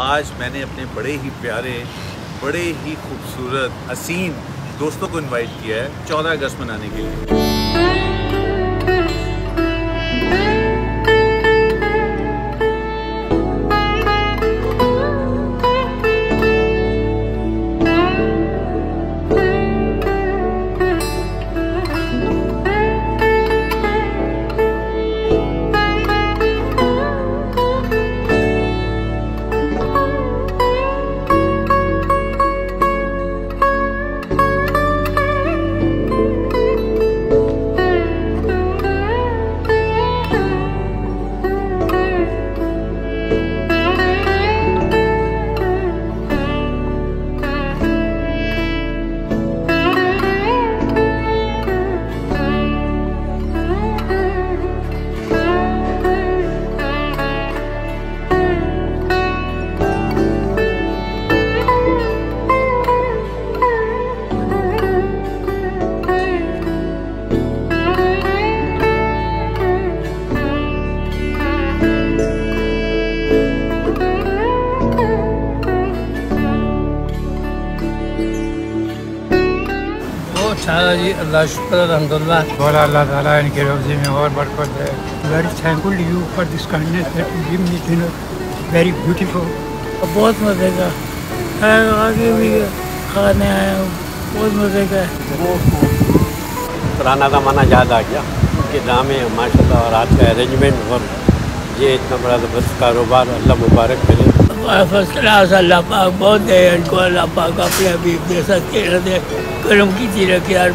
آج میں نے اپنے بڑے ہی پیارے، بڑے ہی خوبصورت، حسین دوستوں کو انوائٹ کیا ہے چودہ اگست منانے کے لیے۔ اچھا جی اللہ شکر الحمد للہ بولا اللہ تعالیٰ ان کے روزے میں اور برکت ہے very thankful you for this kindness that you gave me dinner very beautiful بہت مزے کا۔ ہے آگے بھی کھانے آئے ہوں۔ بہت مزے کا۔ ہے پرانا زمانہ یاد آ گیا ان کے ڈرامے ماشاء اللہ اور آج کا ارینجمنٹ اور یہ اتنا بڑا زبردست کاروبار اللہ مبارک کرے۔ فرسٹ کلاس اللہ پاک بہت دے، ان کو اللہ پاک اپنے ابھی بے سک کے رہے کرم کیجیے رکھے یار